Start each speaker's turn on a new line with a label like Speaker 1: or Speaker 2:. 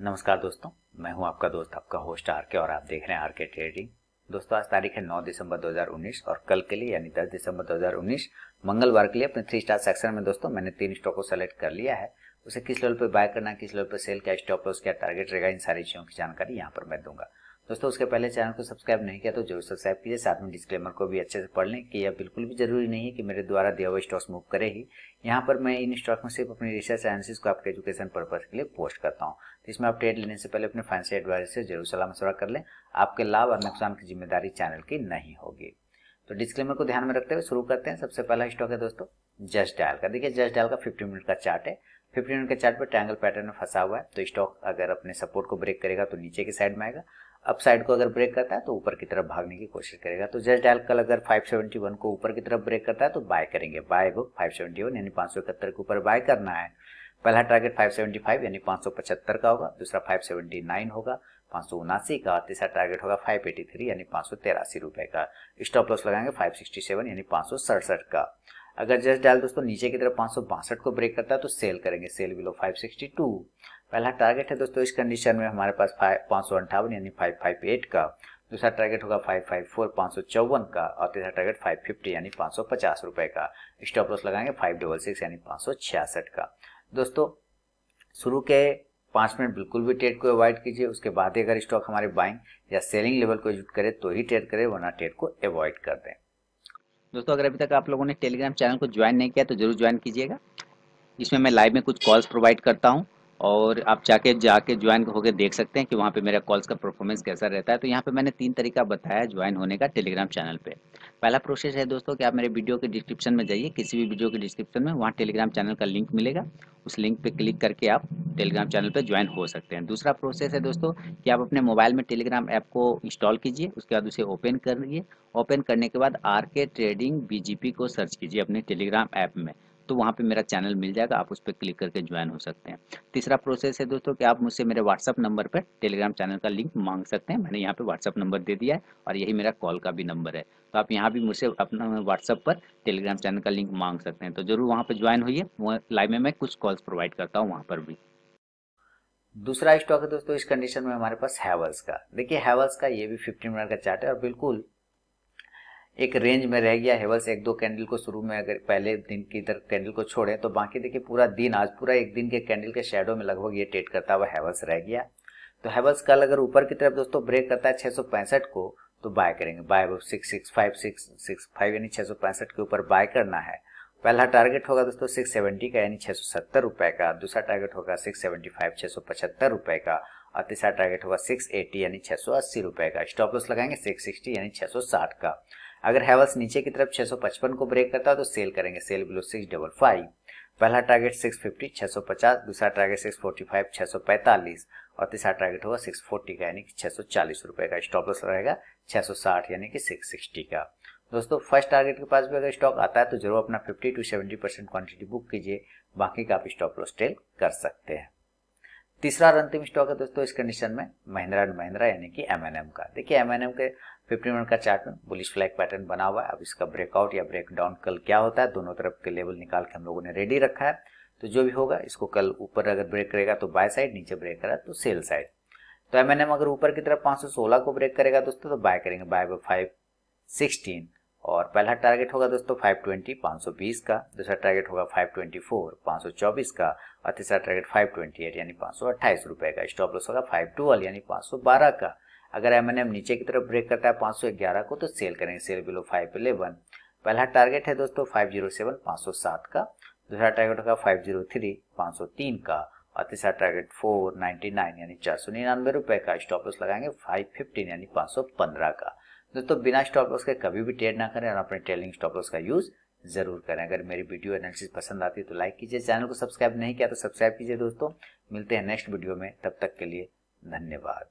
Speaker 1: नमस्कार दोस्तों, मैं हूँ आपका दोस्त, आपका होस्ट आर के और आप देख रहे हैं आर के ट्रेडिंग दोस्तों, आज तारीख है 9 दिसंबर 2019 और कल के लिए, यानी 10 दिसंबर 2019 मंगलवार के लिए अपने थ्री स्टार सेक्शन में दोस्तों, मैंने तीन स्टॉक को सेलेक्ट कर लिया है। उसे किस लेवल पर बाय करना, किस लेवल पर सेल क्या स्टॉप लॉस क्या टारगेट रहेगा, इन सारी चीज़ों की जानकारी यहाँ पर मैं दूँगा। दोस्तों, उसके पहले चैनल को सब्सक्राइब नहीं किया तो ज़रूर सब्सक्राइब कीजिए। साथ में डिस्क्लेमर को भी अच्छे से पढ़ लें कि यह बिल्कुल भी ज़रूरी नहीं है कि मेरे द्वारा दिया हुआ स्टॉक्स मूव करे ही। यहाँ पर मैं इन स्टॉक में सिर्फ़ अपनी रिसर्च एनालिसिस को आपके एजुकेशन पर्पज के लिए पोस्ट करता हूँ। तो इसमें आप ट्रेड लेने से पहले अपने फाइनेंशियल एडवाइजर से ज़रूर सलाह मशवरा कर लें। आपके लाभ और नुकसान की ज़िम्मेदारी चैनल की नहीं होगी। तो डिस्क्लेमर को ध्यान में रखते हुए शुरू करते हैं। सबसे पहला स्टॉक है दोस्तों जस्ट डायल का। देखिए जस्ट डायल का फिफ्टी मिनट का चार्ट है। फिफ्टी मिनट के चार्ट पर ट्रायंगल पैटर्न में फंसा हुआ है। तो स्टॉक अगर अपने सपोर्ट को ब्रेक करेगा तो नीचे की साइड में आएगा। अप साइड को अगर ब्रेक करता है तो ऊपर की तरफ़ भागने की कोशिश करेगा। तो जस्ट डायल कल अगर 571 को ऊपर की तरफ़ ब्रेक करता है तो बाय करेंगे। बाय बुक 571 यानी पाँच के ऊपर बाय करना है। पहला टारगेट 575 यानी पाँच का होगा। दूसरा 579 होगा, पाँच का। तीसरा टारगेट होगा 583 यानी पाँच रुपए का। स्टॉप लॉस लगाएँगे 567 यानी पाँच का। अगर जस्ट डायल दोस्तों नीचे की तरफ़ पाँच को ब्रेक करता है तो सेल करेंगे। सेल बिलो 562 पहला टारगेट है दोस्तों, इस कंडीशन में हमारे पास पाँच सौ अंठावन यानी फाइव फाइव एट का। दूसरा टारगेट होगा फाइव फाइव फोर पाँच सौ चौवन का। और तीसरा टारगेट फाइव फिफ्टी यानी पाँच सौ पचास रुपए का। स्टॉप लॉस लगाएँगे फाइव डबल सिक्स यानी पाँच सौ छियासठ का। दोस्तों, शुरू के पाँच मिनट बिल्कुल भी ट्रेड को अवॉइड कीजिए, उसके बाद ही अगर स्टॉक हमारे बाइंग या सेलिंग लेवल को यूज़ करे तो ही ट्रेड करें, वरना ट्रेड को अवॉइड कर दें।
Speaker 2: दोस्तों, अगर अभी तक आप लोगों ने टेलीग्राम चैनल को ज्वाइन नहीं किया तो ज़रूर ज्वाइन कीजिएगा। इसमें मैं लाइव में कुछ कॉल्स प्रोवाइड करता हूँ। और आप जाके जाके ज्वाइन होकर देख सकते हैं कि वहाँ पे मेरा कॉल्स का परफॉर्मेंस कैसा रहता है। तो यहाँ पे मैंने तीन तरीका बताया ज्वाइन होने का टेलीग्राम चैनल पे। पहला प्रोसेस है दोस्तों कि आप मेरे वीडियो के डिस्क्रिप्शन में जाइए। किसी भी वीडियो के डिस्क्रिप्शन में वहाँ टेलीग्राम चैनल का लिंक मिलेगा। उस लिंक पे क्लिक करके आप टेलीग्राम चैनल पर ज्वाइन हो सकते हैं। दूसरा प्रोसेस है दोस्तों कि आप अपने मोबाइल में टेलीग्राम ऐप को इंस्टॉल कीजिए। उसके बाद उसे ओपन करिए। ओपन करने के बाद आर के ट्रेडिंग बीजीपी को सर्च कीजिए अपने टेलीग्राम ऐप में। तो वहाँ पे मेरा चैनल मिल जाएगा, आप उस पर क्लिक करके ज्वाइन हो सकते हैं। तीसरा प्रोसेस है दोस्तों कि आप मुझसे मेरे व्हाट्सअप नंबर पर टेलीग्राम चैनल का लिंक मांग सकते हैं। मैंने यहाँ पे व्हाट्सअप नंबर दे दिया है और यही मेरा कॉल का भी नंबर है। तो आप यहाँ भी मुझसे अपना व्हाट्सअप पर टेलीग्राम चैनल का लिंक मांग सकते हैं। तो ज़रूर वहाँ पर ज्वाइन होइए। लाइव में मैं कुछ कॉल्स प्रोवाइड करता हूँ वहाँ पर भी।
Speaker 1: दूसरा स्टॉक है दोस्तों, इस कंडीशन में हमारे पास हैवल्स का। देखिए हैवल्स का ये भी फिफ्टीन मिनट का चार्ट है और बिल्कुल एक रेंज में रह गया हेवल्स एक दो कैंडल को शुरू में अगर पहले दिन की इधर कैंडल को छोड़े तो बाकी देखिए पूरा दिन, आज पूरा एक दिन के कैंडल के शेडो में लगभग ये ट्रेड करता हुआ हेवल्स रह गया। तो हेवल्स कल अगर ऊपर की तरफ़ दोस्तों ब्रेक करता है छह सौ पैंसठ को तो बाय करेंगे। Buy six six five six six five यानी छह सौ पैंसठ के ऊपर बाय करना है। पहला टारगेट होगा दोस्तों सिक्स सेवेंटी का, यानी छह सौ सत्तर रुपए का। दूसरा टारगेट होगा सिक्स सेवेंटी फाइव छह सौ पचहत्तर रुपए का। और तीसरा टारगेट होगा सिक्स एटी यानी छह सौ अस्सी रुपए का। स्टॉप लॉस लगाएँगे सिक्स सिक्सटी यानी छह सौ साठ का। अगर हैवल्स नीचे की तरफ़ 655 को ब्रेक करता है तो सेल करेंगे। Sell below six double five पहला टारगेट 650 650 दूसरा टारगेट 645 645 और तीसरा टारगेट होगा 640 का, यानी कि 640 रुपए का स्टॉप लॉस रहेगा 660 यानी कि 660 का। दोस्तों फ़र्स्ट टारगेट के पास भी अगर स्टॉक आता है तो ज़रूर अपना 50 टू 70 परसेंट क्वांटिटी बुक कीजिए, बाकी का आप स्टॉप लॉस टेल कर सकते हैं। तीसरा और अंतिम स्टॉक है दोस्तों इस कंडीशन में, महिंद्रा एंड महिंद्रा यानी कि एमएनएम का। देखिए एमएनएम के फिफ्टी मिनट का चार्ट में बुलिश फ्लैग पैटर्न बना हुआ है। अब इसका ब्रेकआउट या ब्रेक डाउन कल क्या होता है, दोनों तरफ़ के लेवल निकाल के हम लोगों ने रेडी रखा है। तो जो भी होगा, इसको कल ऊपर अगर ब्रेक करेगा तो बाय साइड नीचे ब्रेक करा तो सेल साइड तो MNM अगर ऊपर की तरफ़ 516 को ब्रेक करेगा दोस्तों तो बाय करेंगे बाय बाय फाइव सिक्सटीन पहला टारगेट होगा दोस्तों 520 520 का। दूसरा टारगेट होगा 524 524 का। और तीसरा टारगेट 528 यानी पाँच रुपए का। स्टॉप लॉस होगा 512 यानी 512 का। अगर एम एन एम नीचे की तरफ़ ब्रेक करता है 511 को तो सेल करेंगे। सेल बिलो 511 पहला टारगेट है दोस्तों 507 507 का। दूसरा टारगेट होगा 503 503 का। और तीसरा टारगेट 499 यानी चार सौ निन्यानवे रुपए का। स्टॉप लॉस लगाएँगे 515 यानी 515 का। दोस्तों बिना स्टॉप लॉस के कभी भी ट्रेड ना करें और अपने ट्रेलिंग स्टॉप लॉस का यूज़ ज़रूर करें। अगर मेरी वीडियो एनालिसिस पसंद आती है तो लाइक कीजिए। चैनल को सब्सक्राइब नहीं किया तो सब्सक्राइब कीजिए दोस्तों। मिलते हैं नेक्स्ट वीडियो में। तब तक के लिए धन्यवाद।